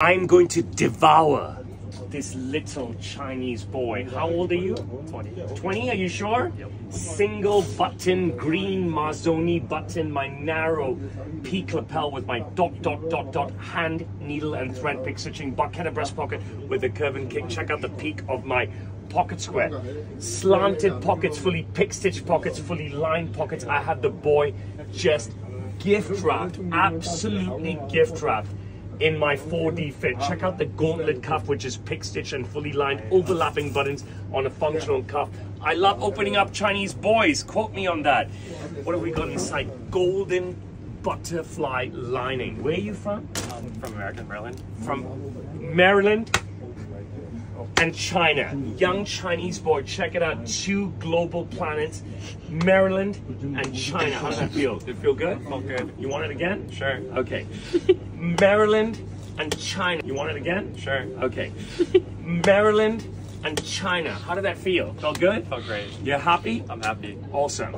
I'm going to devour this little Chinese boy. How old are you? 20. 20, are you sure? Yep. Single button, green Marzoni button, my narrow peak lapel with my dot, dot, dot, dot, hand, needle, and thread pick stitching, barchetta breast pocket with curve and kick. Check out the peak of my pocket square. Slanted pockets, fully pick stitch pockets, fully lined pockets. I have the boy just gift wrapped, absolutely gift wrapped in my 4D fit. Check out the gauntlet cuff, which is pick stitch and fully lined, overlapping buttons on a functional cuff. I love opening up Chinese boys. Quote me on that. What have we got inside? Golden butterfly lining. Where are you from? Um, from American Maryland. From Maryland and China. Young Chinese boy. Check it out. Two global planets, Maryland and China. How does that feel? Did it feel good? Felt good. You want it again? Sure. Okay. Maryland and China. You want it again? Sure. Okay. Maryland and China. How did that feel? Felt good? Felt great. You're happy? I'm happy. Awesome.